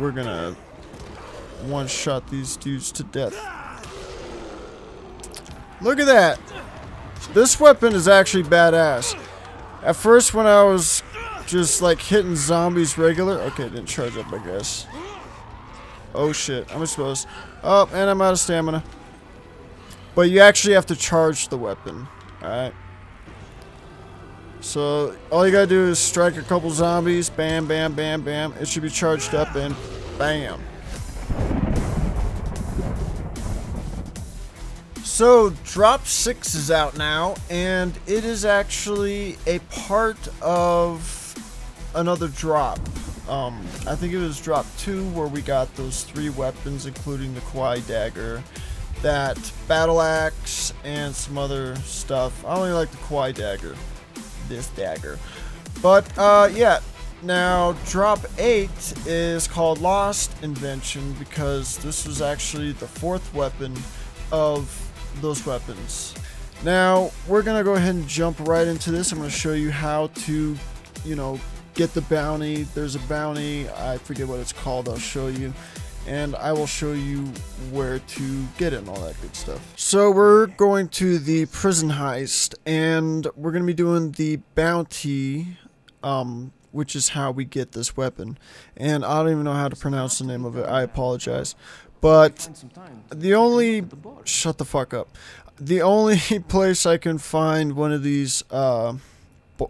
we're gonna one-shot these dudes to death. Look at that! This weapon is actually badass. At first when I was just like hitting zombies regular... Okay, didn't charge up I guess. Oh shit, I'm supposed... Oh, and I'm out of stamina. But you actually have to charge the weapon. Alright. So, all you gotta do is strike a couple zombies. Bam, bam, bam, bam. It should be charged up and bam. So, Drop 6 is out now, and it is actually a part of another drop. Um, I think it was Drop 2 where we got those three weapons, including the Kuai Dagger, that Battle Axe, and some other stuff. I only like the Kuai Dagger, this dagger. But, uh, yeah. Now, Drop 8 is called Lost Invention because this was actually the fourth weapon of those weapons. Now, we're going to go ahead and jump right into this. I'm going to show you how to, you know, get the bounty. There's a bounty. I forget what it's called. I'll show you. And I will show you where to get it and all that good stuff. So we're going to the prison heist. And we're going to be doing the bounty, um, which is how we get this weapon. And I don't even know how to pronounce the name of it. I apologize. But the only shut the fuck up. The only place I can find one of these uh,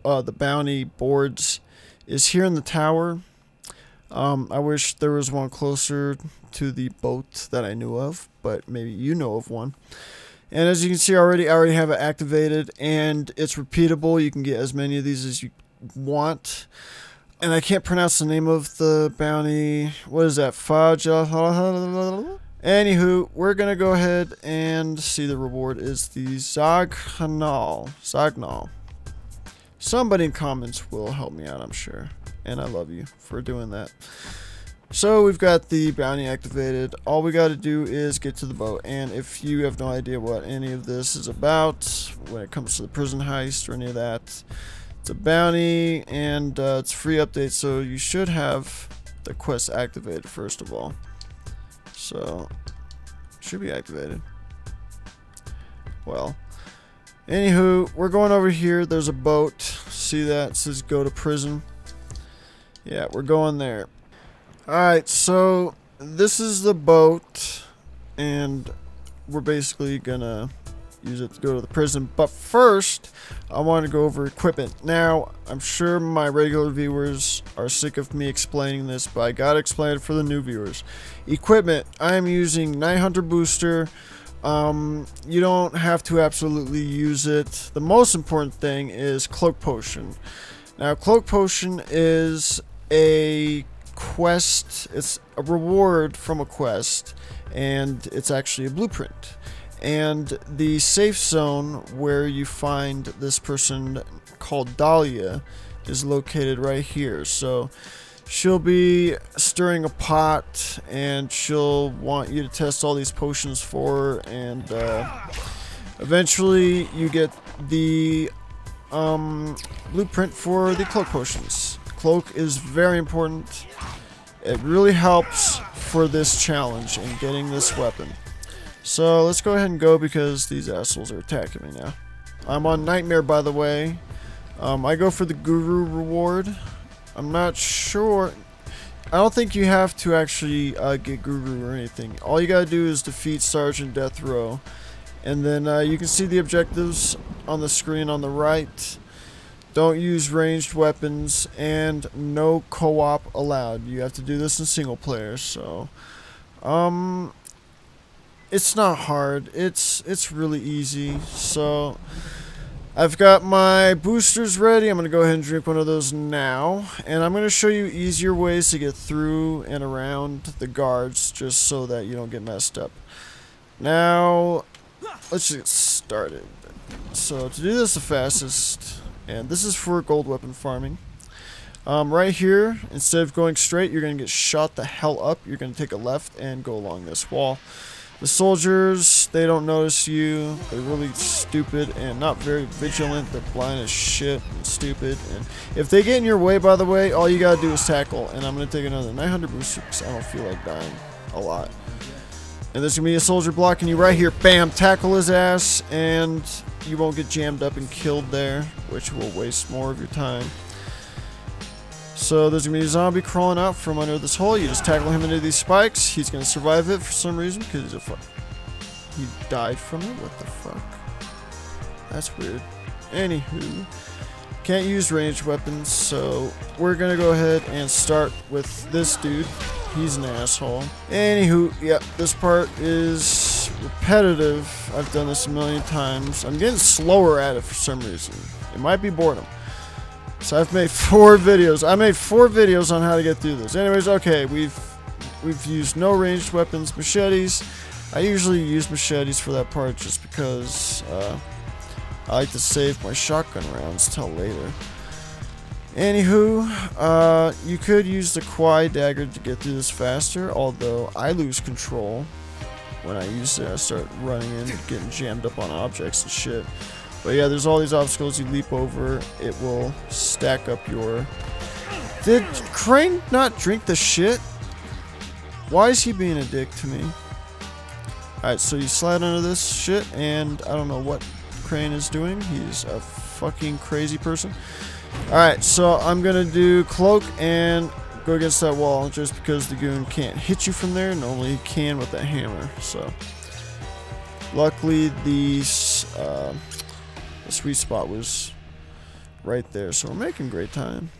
uh, the bounty boards is here in the tower. Um, I wish there was one closer to the boat that I knew of, but maybe you know of one. And as you can see already, I already have it activated, and it's repeatable. You can get as many of these as you want and I can't pronounce the name of the bounty. What is that? Faja. Anywho, we're gonna go ahead and see the reward is the Zaghnal. Zaghnal. Somebody in comments will help me out, I'm sure. And I love you for doing that. So we've got the bounty activated. All we got to do is get to the boat. And if you have no idea what any of this is about when it comes to the prison heist or any of that, it's a bounty, and uh, it's free update, so you should have the quest activated first of all. So, should be activated. Well, anywho, we're going over here. There's a boat. See that? It says go to prison. Yeah, we're going there. Alright, so this is the boat, and we're basically gonna use it to go to the prison. But first, I want to go over equipment. Now, I'm sure my regular viewers are sick of me explaining this, but I gotta explain it for the new viewers. Equipment, I am using Night Hunter Booster. Um, you don't have to absolutely use it. The most important thing is Cloak Potion. Now, Cloak Potion is a quest, it's a reward from a quest, and it's actually a blueprint and the safe zone where you find this person called Dahlia is located right here. So she'll be stirring a pot and she'll want you to test all these potions for her and uh, eventually you get the um, blueprint for the cloak potions. Cloak is very important. It really helps for this challenge in getting this weapon. So let's go ahead and go because these assholes are attacking me now. I'm on Nightmare, by the way. Um, I go for the Guru reward. I'm not sure. I don't think you have to actually uh, get Guru or anything. All you gotta do is defeat Sergeant Deathrow. And then uh, you can see the objectives on the screen on the right. Don't use ranged weapons and no co-op allowed. You have to do this in single player. So, um, it's not hard. It's it's really easy. So I've got my boosters ready. I'm going to go ahead and drink one of those now. And I'm going to show you easier ways to get through and around the guards just so that you don't get messed up. Now, let's get started. So to do this the fastest, and this is for gold weapon farming. Um, right here, instead of going straight, you're going to get shot the hell up. You're going to take a left and go along this wall. The soldiers, they don't notice you. They're really stupid and not very vigilant. They're blind as shit and stupid. And if they get in your way, by the way, all you gotta do is tackle. And I'm gonna take another 900 booster because I don't feel like dying a lot. And there's gonna be a soldier blocking you right here. Bam! Tackle his ass, and you won't get jammed up and killed there, which will waste more of your time. So there's gonna be a zombie crawling out from under this hole. You just tackle him into these spikes. He's gonna survive it for some reason because he's a fuck. He died from it. What the fuck? That's weird. Anywho, can't use ranged weapons, so we're gonna go ahead and start with this dude. He's an asshole. Anywho, yeah, this part is repetitive. I've done this a million times. I'm getting slower at it for some reason. It might be boredom. So I've made four videos. I made four videos on how to get through this. Anyways, okay, we've we've used no ranged weapons, machetes. I usually use machetes for that part just because uh, I like to save my shotgun rounds till later. Anywho, uh, you could use the Kuai dagger to get through this faster, although I lose control when I use it. I start running in, getting jammed up on objects and shit. But yeah, there's all these obstacles you leap over. It will stack up your... Did Crane not drink the shit? Why is he being a dick to me? Alright, so you slide under this shit, and I don't know what Crane is doing. He's a fucking crazy person. Alright, so I'm gonna do cloak and go against that wall just because the goon can't hit you from there. Normally he can with that hammer, so... Luckily, these... Uh, the sweet spot was right there. So we're making great time.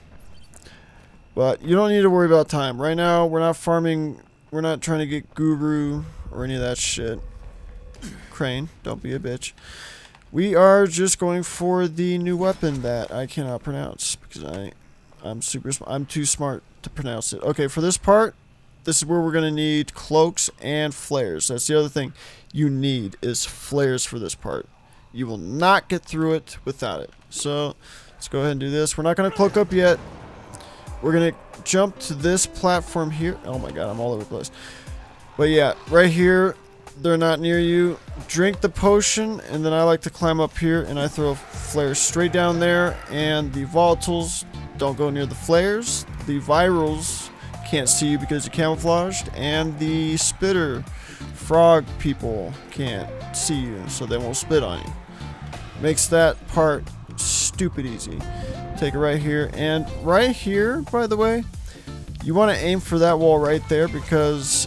But you don't need to worry about time. Right now, we're not farming. We're not trying to get guru or any of that shit. Crane, don't be a bitch. We are just going for the new weapon that I cannot pronounce because I, I'm super. I'm too smart to pronounce it. Okay, for this part, this is where we're gonna need cloaks and flares. That's the other thing you need is flares for this part. You will not get through it without it. So let's go ahead and do this. We're not going to cloak up yet. We're going to jump to this platform here. Oh my god, I'm all over the place. But yeah, right here, they're not near you. Drink the potion, and then I like to climb up here, and I throw flares straight down there. And the volatiles don't go near the flares. The virals can't see you because you're camouflaged. And the spitter frog people can't see you, so they won't spit on you. Makes that part stupid easy. Take it right here. And right here, by the way, you want to aim for that wall right there because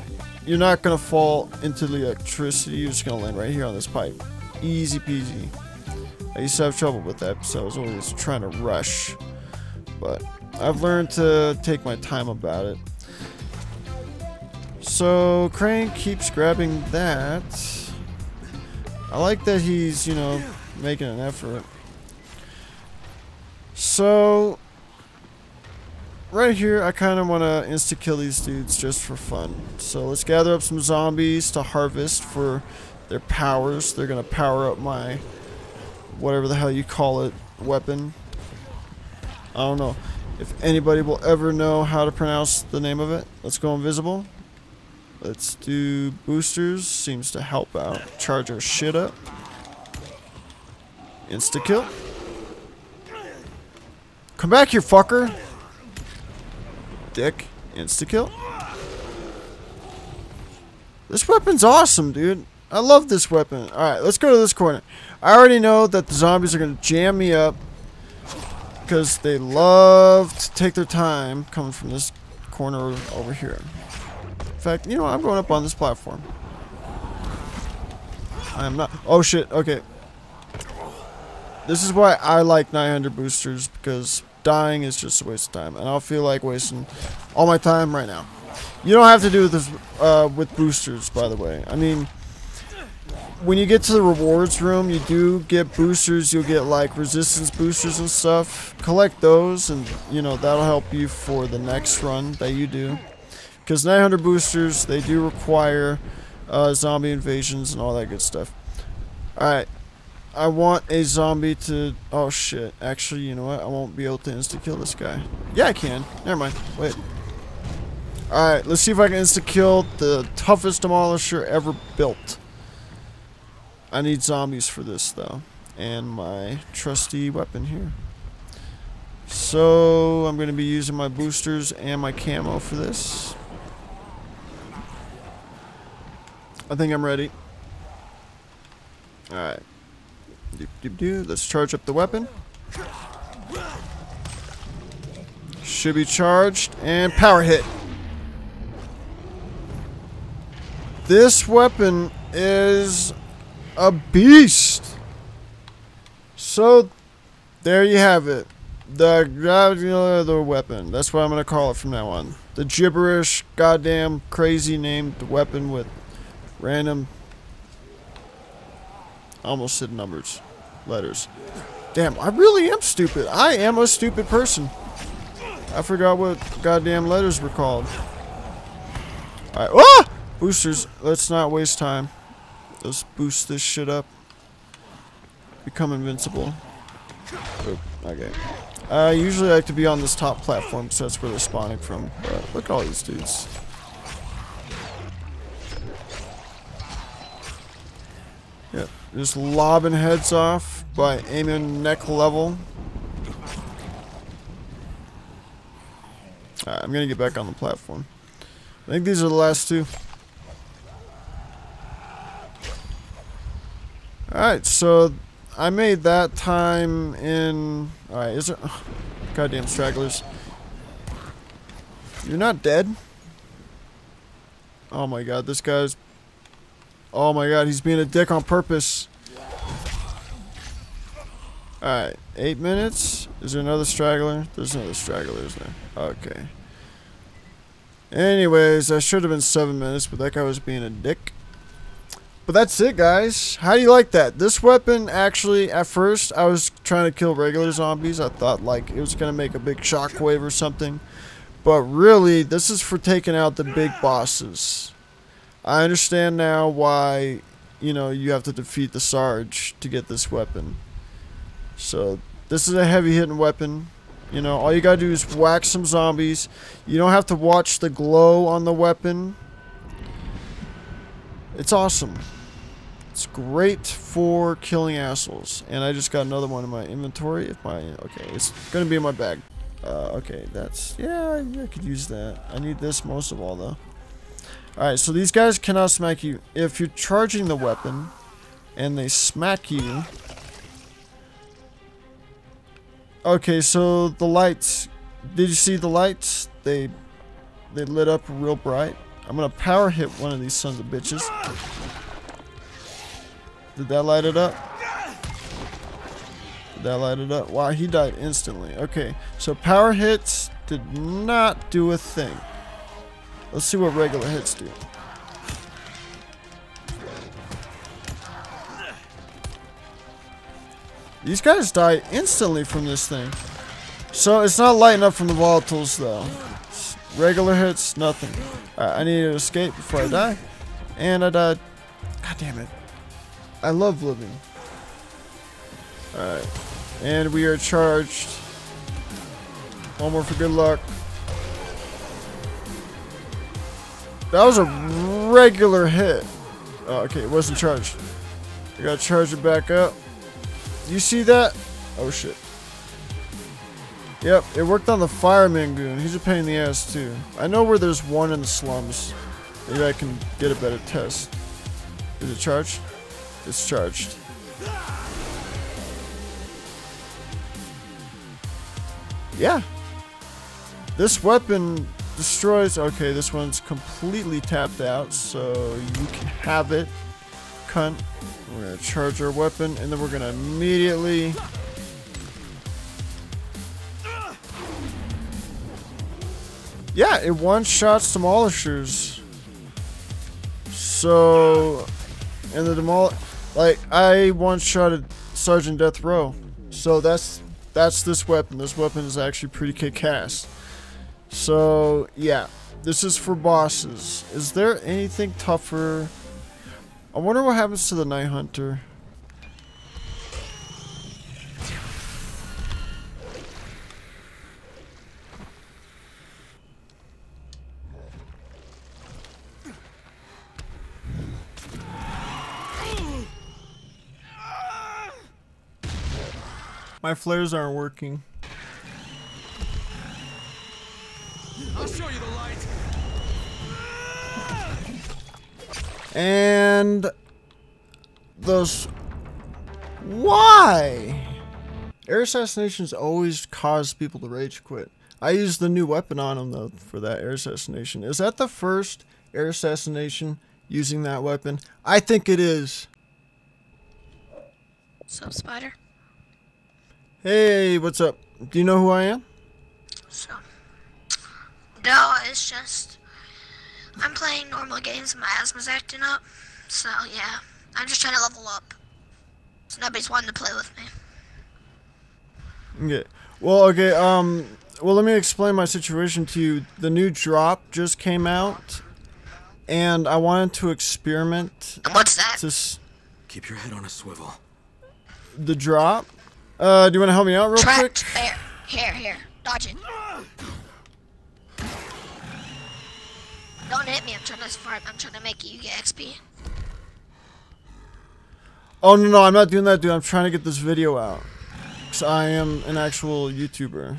you're not to fall into the electricity. You're just to land right here on this pipe. Easy peasy. I used to have trouble with that, so I was always trying to rush. But I've learned to take my time about it. So Crane keeps grabbing that. I like that he's, you know, making an effort. So, right here, I kind of want to insta-kill these dudes just for fun. So let's gather up some zombies to harvest for their powers. They're going to power up my, whatever the hell you call it, weapon. I don't know if anybody will ever know how to pronounce the name of it. Let's go invisible. Let's do boosters. Seems to help out. Charge our shit up. Insta kill. Come back here, fucker. Dick. Insta kill. This weapon's awesome, dude. I love this weapon. Alright, let's go to this corner. I already know that the zombies are going to jam me up. Because they love to take their time coming from this corner over here In fact, you know what? I'm going up on this platform. I am not. Oh shit. Okay. This is why I like 900 boosters because dying is just a waste of time, and I'll feel like wasting all my time right now. You don't have to do this uh, with boosters, by the way. I mean, when you get to the rewards room, you do get boosters. You'll get like resistance boosters and stuff. Collect those, and you know that'll help you for the next run that you do. Because 900 boosters, they do require uh, zombie invasions and all that good stuff. Alright. I want a zombie to... Oh, shit. Actually, you know what? I won't be able to insta-kill this guy. Yeah, I can. Never mind. Wait. Alright, let's see if I can insta-kill the toughest demolisher ever built. I need zombies for this, though. And my trusty weapon here. So, I'm going to be using my boosters and my camo for this. I think I'm ready. Alright. Doop, doop, doop. Let's charge up the weapon. Should be charged. And power hit. This weapon is a beast. So, there you have it. The granular weapon. That's what I'm going to call it from now on. The gibberish, goddamn, crazy named weapon with random. Almost said numbers. Letters. Damn, I really am stupid. I am a stupid person. I forgot what goddamn letters were called. Alright. Ah! Boosters, let's not waste time. Let's boost this shit up. Become invincible. Oop, okay. I usually like to be on this top platform because that's where they're spawning from. But look at all these dudes. Just lobbing heads off by aiming neck level. Alright, I'm gonna get back on the platform. I think these are the last two. Alright, so I made that time in... Alright, is it... Oh, goddamn stragglers. You're not dead? Oh my god, this guy's... Oh my god, he's being a dick on purpose. Alright, eight minutes. Is there another straggler? There's another straggler, isn't there? Okay. Anyways, I should have been seven minutes, but that guy was being a dick. But that's it, guys. How do you like that? This weapon, actually, at first, I was trying to kill regular zombies. I thought, like, it was going to make a big shockwave or something. But really, this is for taking out the big bosses. I understand now why, you know, you have to defeat the Sarge to get this weapon. So, this is a heavy-hitting weapon. You know, all you gotta do is whack some zombies. You don't have to watch the glow on the weapon. It's awesome. It's great for killing assholes. And I just got another one in my inventory. If my okay, it's gonna be in my bag. Uh, okay, that's yeah, I could use that. I need this most of all though. Alright, so these guys cannot smack you. If you're charging the weapon and they smack you. Okay, so the lights did you see the lights? They they lit up real bright. I'm gonna power hit one of these sons of bitches. Did that light it up? Did that light it up? Wow, he died instantly. Okay, so power hits did not do a thing. Let's see what regular hits do. These guys die instantly from this thing. So it's not lighting up from the volatiles though. Regular hits, nothing. Right, I need to escape before I die. And I died. God damn it. I love living. Alright. And we are charged. One more for good luck. That was a regular hit. Oh, okay, it wasn't charged. I gotta charge it back up. You see that? Oh shit. Yep, it worked on the fireman goon. He's a pain in the ass too. I know where there's one in the slums. Maybe I can get a better test. Is it charged? It's charged. Yeah. This weapon destroys... Okay, this one's completely tapped out, so you can have it. Cunt. We're going to charge our weapon, and then we're going to immediately Yeah, it one-shots demolishers. So, and the demol, like I one-shotted Sergeant Deathrow. So that's that's this weapon. This weapon is actually pretty kick-ass. So, yeah. This is for bosses. Is there anything tougher? I wonder what happens to the Night Hunter. My flares aren't working. Show you the light. And those why? Air assassinations always cause people to rage quit. I used the new weapon on him though for that air assassination. Is that the first air assassination using that weapon? I think it is. So, Spider. Hey, what's up? Do you know who I am? So. No, it's just. I'm playing normal games and my asthma's acting up. So, yeah. I'm just trying to level up. So nobody's wanting to play with me. Okay. Well, okay. Um. Well, let me explain my situation to you. The new drop just came out, and I wanted to experiment. And what's that? To s- Keep your head on a swivel. the drop. Uh, do you want to help me out real quick? Trapped. There. Here, here. Dodge it. Don't hit me. I'm trying to farm. I'm trying to make you get XP. Oh no, no, I'm not doing that, dude. I'm trying to get this video out. Cause I am an actual YouTuber.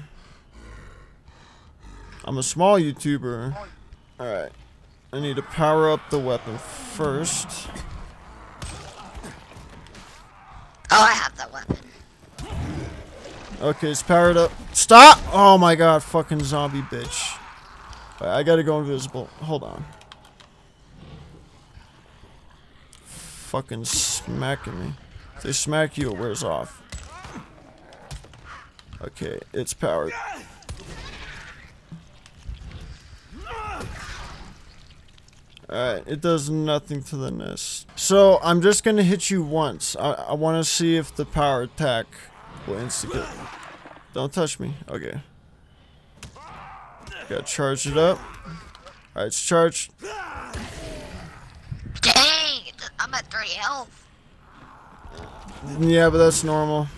I'm a small YouTuber. All right. I need to power up the weapon first. Oh, I have that weapon. Okay, it's powered up. Stop! Oh my god, fucking zombie bitch. I gotta go invisible. Hold on. Fucking smacking me. If they smack you, it wears off. Okay, it's powered. Alright, it does nothing to the nest. So, I'm just gonna hit you once. I, I wanna see if the power attack will instigate. Don't touch me. Okay. Gotta charge it up. Alright, it's charged. Dang! I'm at 3 health. Yeah, but that's normal.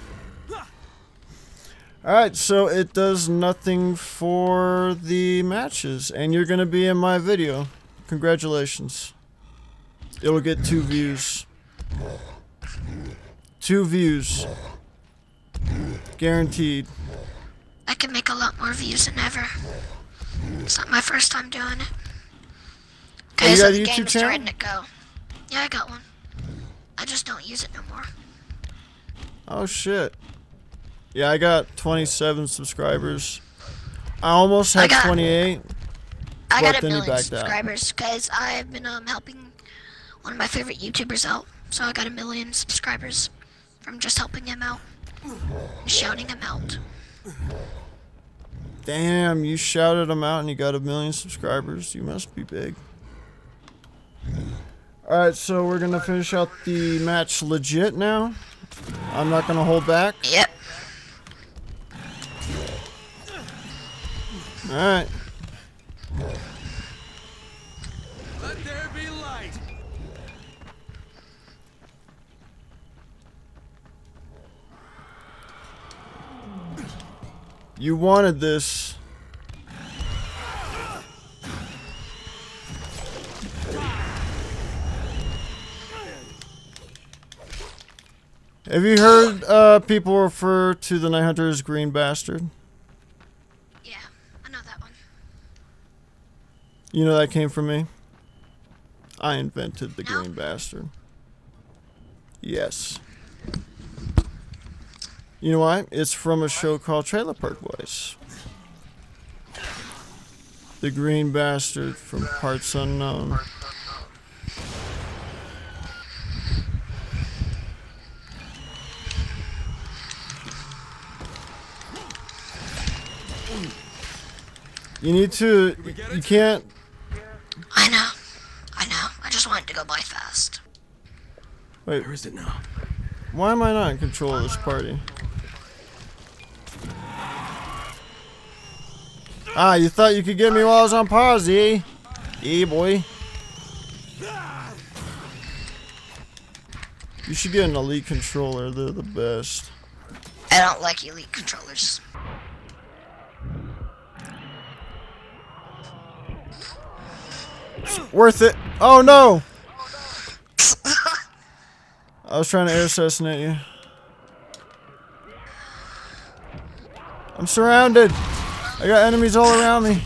Alright, so it does nothing for the matches, and you're gonna be in my video. Congratulations. It'll get two views. Two views. Guaranteed. I can make a lot more views than ever. It's not my first time doing it. Oh, you so got a the YouTube game is channel? starting to go. Yeah, I got one. I just don't use it no more. Oh shit. Yeah, I got 27 subscribers. I almost I had got- 28. I got a million subscribers because I've been um, helping one of my favorite YouTubers out. So I got a million subscribers from just helping him out, shouting him out. Damn, you shouted them out and you got a million subscribers. You must be big. Alright, so we're gonna finish out the match legit now. I'm not gonna hold back. Yep. Alright. You wanted this. Have you heard uh, people refer to the Night Hunter as Green Bastard? Yeah, I know that one. You know that came from me? I invented the No. Green Bastard. Yes. You know why? It's from a show called Trailer Park Boys. The Green Bastard from Parts Unknown. You need to. You can't. I know. I know. I just wanted to go by fast. Wait, Where is it now? why am I not in control of this party? Ah, you thought you could get me while I was on pause, eh? Eh, boy. You should get an elite controller. They're the best. I don't like elite controllers. Worth it. Oh no! I was trying to air assassinate you. I'm surrounded. I got enemies all around me.